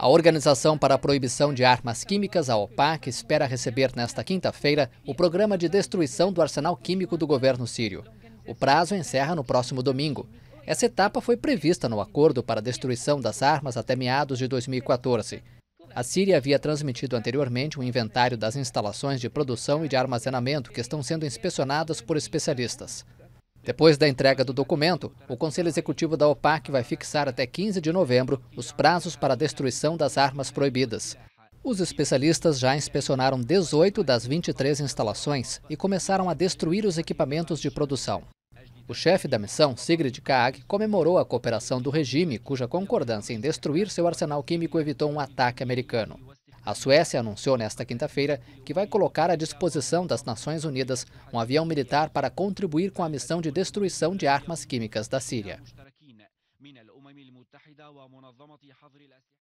A Organização para a Proibição de Armas Químicas, a OPAC, espera receber nesta quinta-feira o programa de destruição do arsenal químico do governo sírio. O prazo encerra no próximo domingo. Essa etapa foi prevista no acordo para a destruição das armas até meados de 2014. A Síria havia transmitido anteriormente um inventário das instalações de produção e de armazenamento que estão sendo inspecionadas por especialistas. Depois da entrega do documento, o Conselho Executivo da OPAC vai fixar até 15 de novembro os prazos para a destruição das armas proibidas. Os especialistas já inspecionaram 18 das 23 instalações e começaram a destruir os equipamentos de produção. O chefe da missão, Sigrid Kaag, comemorou a cooperação do regime, cuja concordância em destruir seu arsenal químico evitou um ataque americano. A Suécia anunciou nesta quinta-feira que vai colocar à disposição das Nações Unidas um avião militar para contribuir com a missão de destruição de armas químicas da Síria.